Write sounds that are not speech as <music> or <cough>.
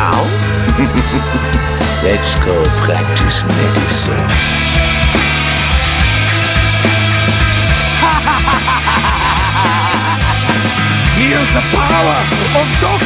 now? <laughs> Let's go practice medicine. Here's the power of Dr.